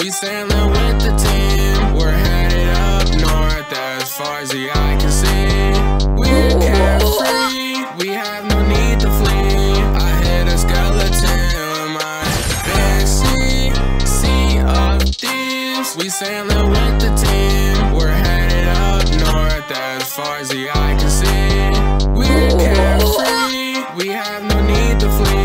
We sailing with the team. We're headed up north as far as the eye can see. We're carefree. We have no need to flee. I hit a skeleton. with My big sea, sea of thieves. We sailing with the team. We're headed up north as far as the eye can see. We're carefree. We have no need to flee.